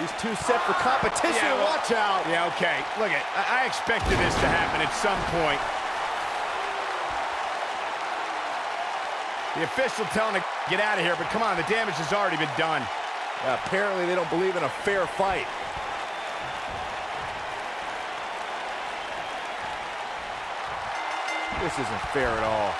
These two set for competition. Yeah, well- Watch out. Yeah, okay. Look at, I I expected this to happen at some point. The official telling to get out of here, but come on, the damage has already been done. Yeah, apparently they don't believe in a fair fight. This isn't fair at all.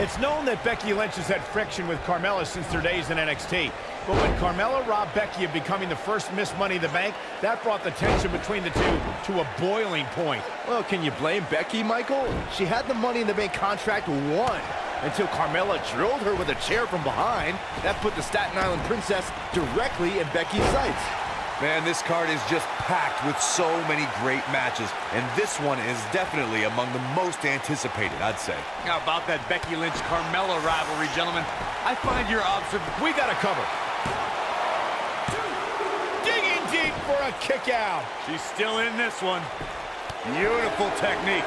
It's known that Becky Lynch has had friction with Carmella since their days in NXT. But when Carmella robbed Becky of becoming the first Miss Money in the Bank, that brought the tension between the two to a boiling point. Well, can you blame Becky, Michael? She had the Money in the Bank contract won until Carmella drilled her with a chair from behind. That put the Staten Island Princess directly in Becky's sights. Man, this card is just packed with so many great matches, and this one is definitely among the most anticipated, I'd say. How about that Becky Lynch-Carmella rivalry, gentlemen? I find your observation... We got a cover. Digging deep for a kick out. She's still in this one. Beautiful technique.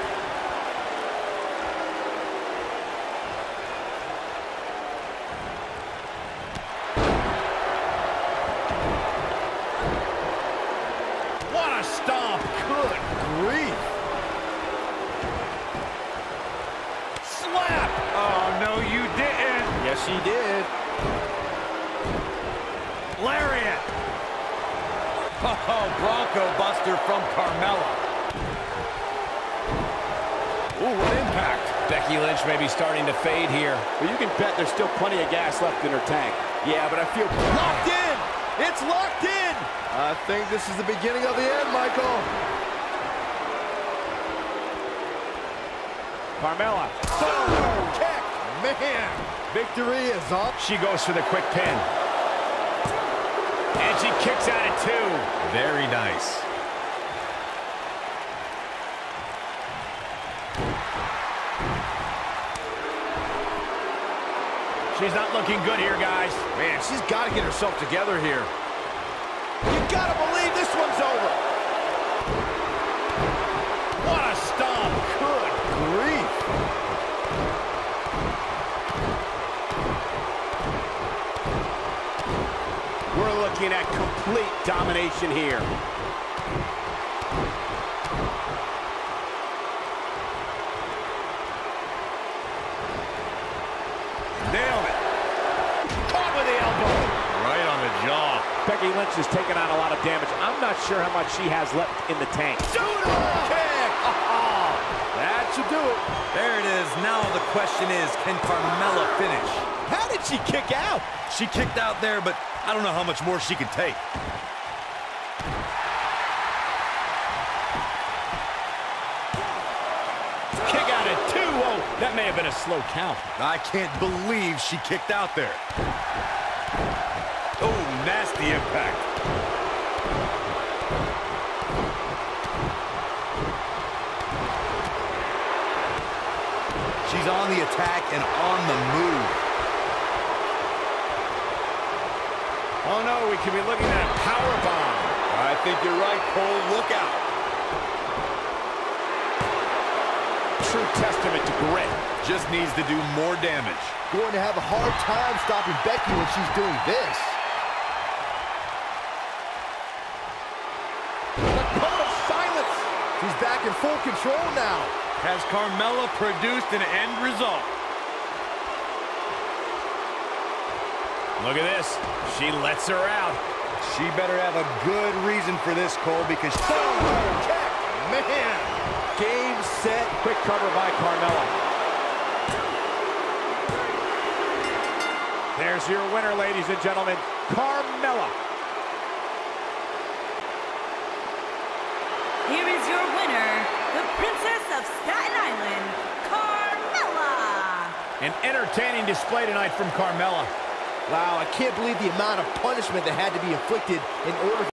What a stomp. Good grief. Slap. Oh, no, you didn't. Yes, she did. Lariat. Oh, Bronco Buster from Carmella. Ooh, what impact. Becky Lynch may be starting to fade here. But you can bet there's still plenty of gas left in her tank. Yeah, but I feel locked in. It's locked in. I think this is the beginning of the end, Michael. Carmella. Oh, kick. Man, victory is up. She goes for the quick pin. And she kicks out at two. Very nice. She's not looking good here, guys. Man, she's got to get herself together here. You got to believe this one's over. What a stomp. Good grief. We're looking at complete domination here. Nailed it. Caught with the elbow. Right on the jaw. Becky Lynch has taken on a lot of damage. I'm not sure how much she has left in the tank. Judo kick. that should do it. There it is. Now the question is, can Carmella finish? How did she kick out? She kicked out there, but I don't know how much more she can take. Kick out at two. Whoa, that may have been a slow count. I can't believe she kicked out there. Oh, nasty impact. She's on the attack and on the move. Oh no, we could be looking at a power bomb. I think you're right, Cole. Look out. True testament to grit. Just needs to do more damage. Going to have a hard time stopping Becky when she's doing this. The cone of silence. She's back in full control now. Has Carmella produced an end result? Look at this. She lets her out. She better have a good reason for this, Cole, because Oh, kick. Man. Game, set. Quick cover by Carmella. There's your winner, ladies and gentlemen, Carmella. Here is your winner, the Princess of Staten Island, Carmella. An entertaining display tonight from Carmella. Wow, I can't believe the amount of punishment that had to be inflicted in order